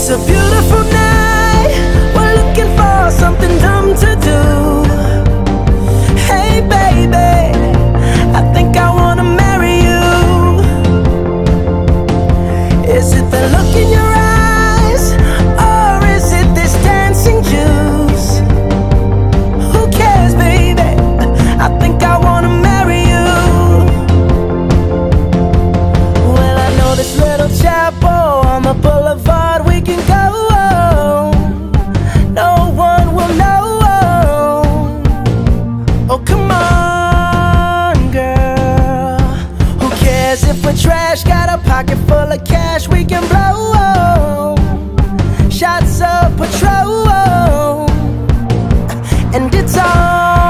It's a beautiful night. We're looking for something dumb to do. Hey, baby, I think I wanna marry you. Is it the look in your eyes, or is it this dancing juice? Who cares, baby? I think I wanna marry you. Well, I know this little chapel on the boulevard. As if we're trash, got a pocket full of cash we can blow. Shots of Patrón, and it's on.